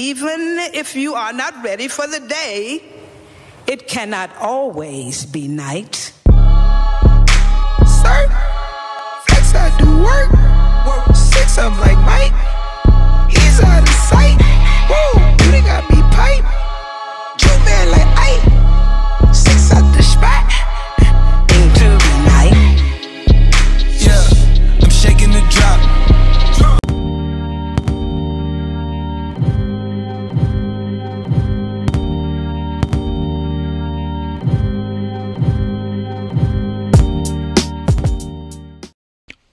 Even if you are not ready for the day, it cannot always be night. Sir, flex I do work. Six, I'm like Mike. He's out of sight. Whoa,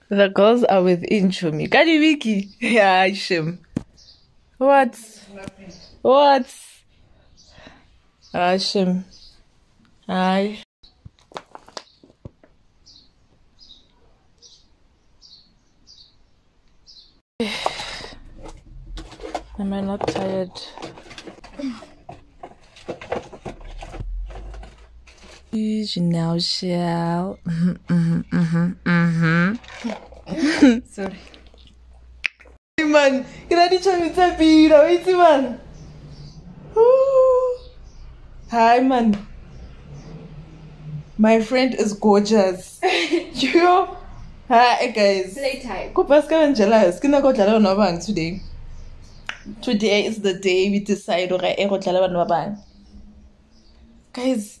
The girls are with Inchumi. Kadi Wiki. Yeah, Shim. What? What? Ah, Shim. Aye. Am I not tired? Janelle Shell. Sorry. man, gradi chamita pira, wait man. Hi man. My friend is gorgeous. Yo. Hi guys. Playtime. Kupas kama jealous. Kina go dlala ba bang today. Today is the day we decide gore e go dlala bana ba bang. Guys.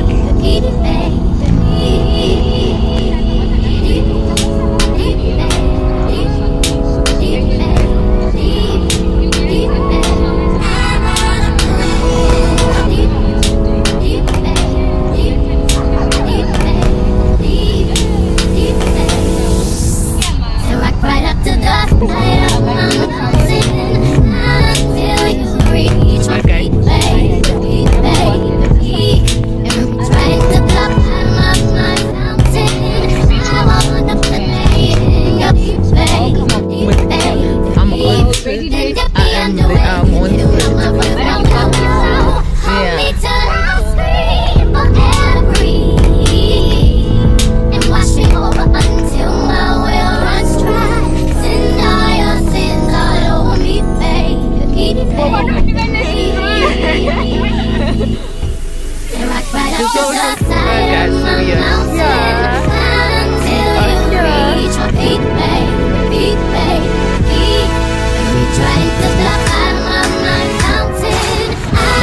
Thank you.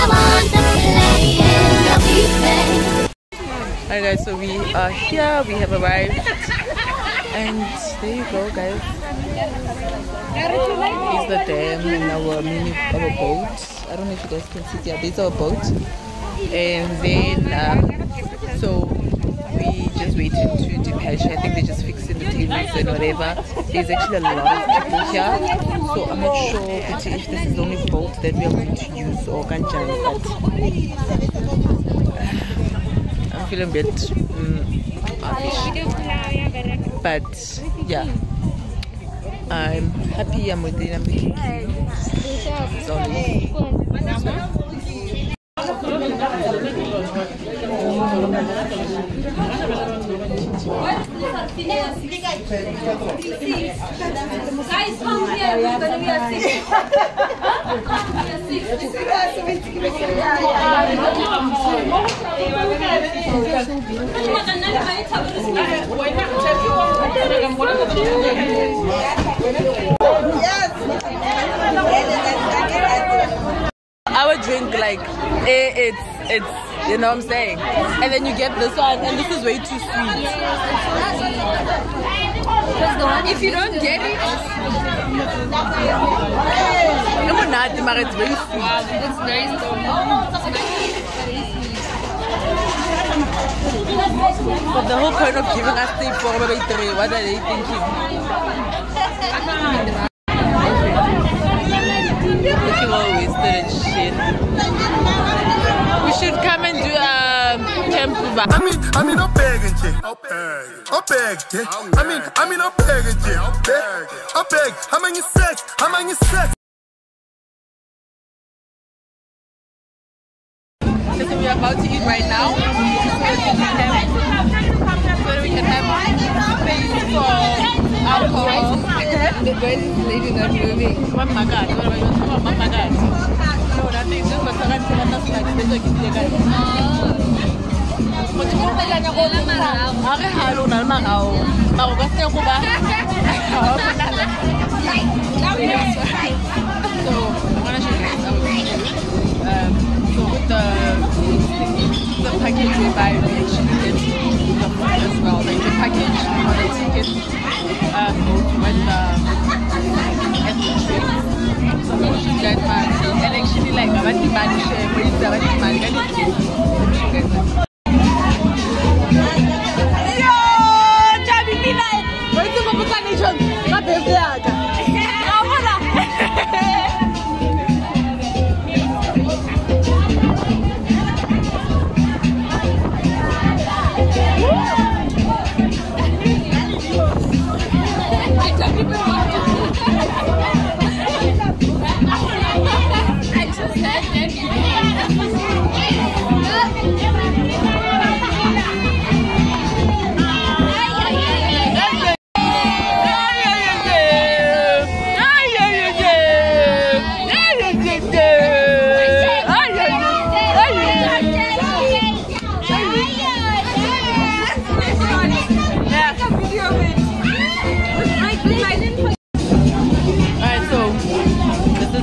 Want to play in your peak, babe. Alright guys, so we are here, we have arrived. And there you go guys. Here's the dam and our mini our boat. I don't know if you guys can see yeah, there's our boat. And then um, so we just waited to depatch. I think they're just fixing the tables and whatever. There's actually a lot of people here. So I'm not sure if this is the only boat that we are going to use or kanjani, but I'm feeling a bit offish. But yeah, I'm happy. I'm with it. I'm making always- Guys, come here. We're gonna be a six. Would drink like eh, it's it's you know what I'm saying, and then you get this one, and this is way too sweet. If you don't get it, Lemonade, but it's very sweet. it's very. But the whole point of giving us the four by three, what are they thinking? All wasted and shit. We should come and do a um, camp vibe. I mean, I mean, I'm begging you. I'm begging. I mean, I mean, I'm begging you. I'm begging. How many sex? How many sex? So we are about to eat right now. So we can have, so that we can have space for alcohol. The bird is lady not moving. Mama God, what about you? Mama God. No, nothing. Just for second, second, that's like, that's like, that's like. Motho o kgolanya go nna. Ha re halo o na le marao. Mara o ka se go ba. Ha o monana. So, I'm gonna show you guys our um, so with the the package we buy, we actually get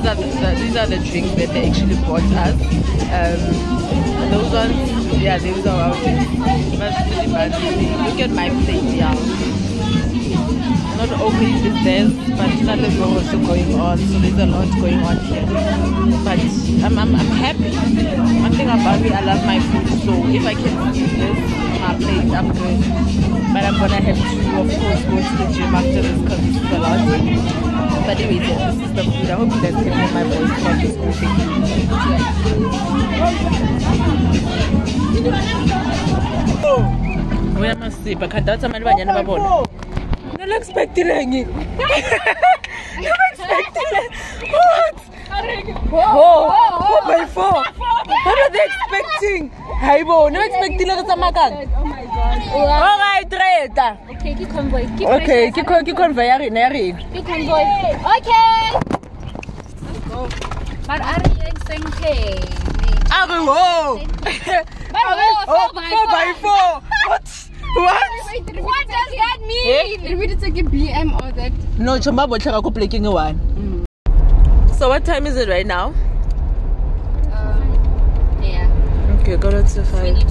this is the, the, these are the drinks that they actually bought us. Um, those ones, yeah, those are our drinks. Look at my plate, yeah. Not only is theirs, but another go also going on. So there's a lot going on here. But I'm, I'm, I'm happy. One thing about me, I love my food. So if I can eat this on my plate, I'm good. But I'm gonna have to, of course, go to the gym after this because this is a lot. But anyway, this is the food. I hope you guys can hear my voice. I'm just moving. uyamasipha khadi awutsamani banyana ba lo expectileng no expectile what Oh, four by four. What are they expecting? Hayi bo, no expectile re tsamaya kang? Alright, re eta. Okay, ke convoy. Ke Okay, ke co- ke convoy ya rena ya rena. ke convoy. Okay. But are you excited? A re wo. But oh, Oh, four by four. What? What? What does that mean? Maybe it's like a BM or that. No, chomba botlhe ga ko plekeng e one. So what time is it right now? Yeah. Okay, go to five. 22.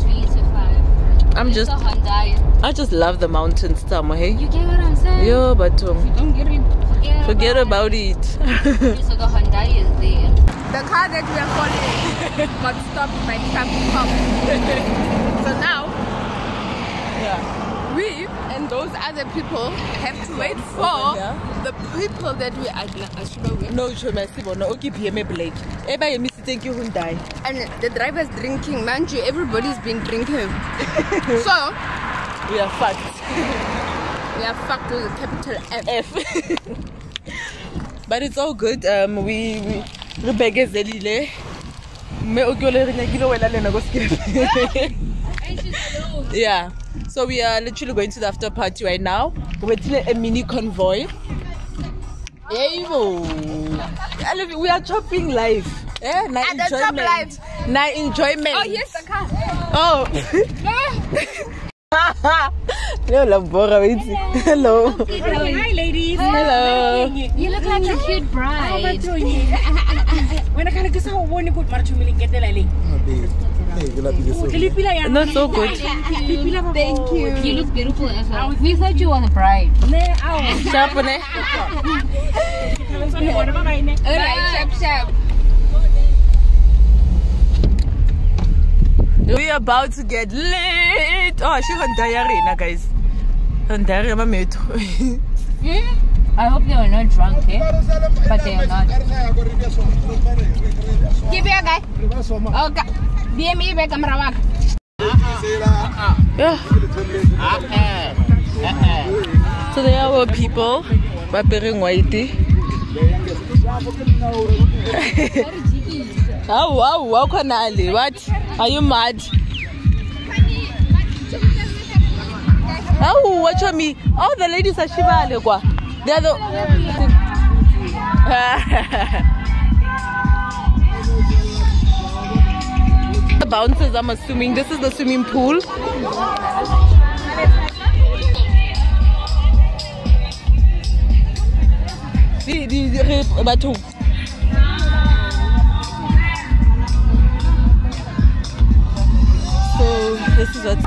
3 5. I'm just, It's a Hyundai. I just love the mountains, Tamo. Hey, You get what I'm saying? yo, but um, Don't get it. Forget, forget about it. So the Hyundai is there. The car that we are following got stopped by traffic cop. so now yeah. We and those other people have to wait for the people that we with. No, choma sibona o ke BM Blake. E ba emisitseng ke Hyundai. And the driver's drinking. Mind you, everybody's been drinking. so We are fucked. we are fucked with a capital F. F. but it's all good. Um, we we re bekezelile. Mme o ke ole re nyakile wela le nna ko sekepe. Yeah. So we are literally going to the after party right now. We're taking a mini convoy. Evo. I. We are chopping life. Yeah, na At the top enjoyment. life. Na enjoyment. Oh yes, the car. Oh. Hello, la bora. Hello. Hi, ladies. Hello. You look like a cute bride. wena khale ke sa go bone ko mara tšhomeleng ketela le Not so good. Thank you. You look beautiful as well. We thought you were a bride. Sharp ne? Alright, sharp sharp. We are about to get lit. Oh, she Hyundai ya rena guys. Hyundai ya mametho. I hope they were not drunk, eh? But they are not. Give me a guy. Okay. BME back waka. Yeah. So there are people apering white. How wow wow kanali what? Are you mad? Oh, watch on me. Oh, the ladies are shivale kwa. They're the. bouncers, I'm assuming. This is the swimming pool. Di, di, di, re, batho. So, this is what.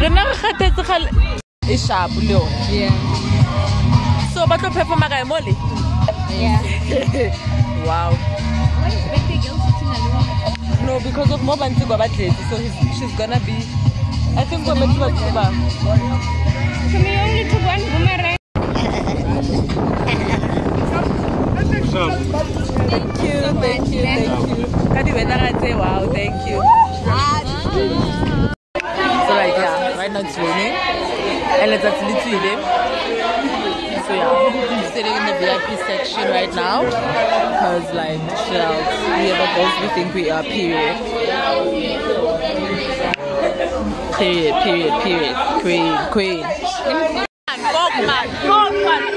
Rena re gatetse gale e sharp le yone. So ba tlo performa kae mo le? Yeah. Wow. No, because of Mobanti Gobatleti, so he's, she's gonna be. I think we're meant to October. So me only took one boomerang. Thank you, thank you, thank you. Kadi wena ra tse wow, thank you. So like yeah, right now it's raining. And it's actually tswile. So yeah, I'm sitting in the VIP section right now. Cause like. We are the girls we think we are, period. Period, period, period. Queen, queen. Fuck man, fuck man.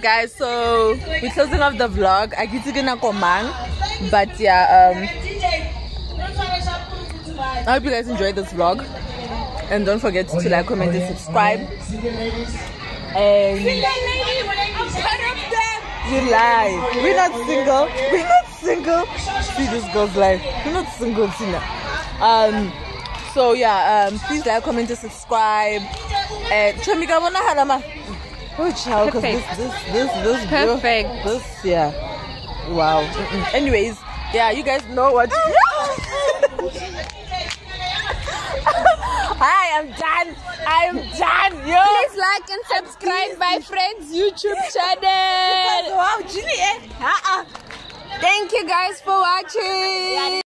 Guys, so we're closing off the vlog. I get to get komang. But yeah, um I hope you guys enjoyed this vlog. And don't forget to like, comment, and subscribe. And you lie. We're not single. We're not single. See this girl's life. We're not single, Tina. Um so yeah, um please like, comment, and subscribe. And. Oh child, because this this this this girl- Perfect. this yeah. Wow. Anyways, yeah, you guys know what Hi, I'm done. I'm done. Yo. Please like and subscribe my friend's YouTube channel. Wow, Ginny, eh? Thank you guys for watching.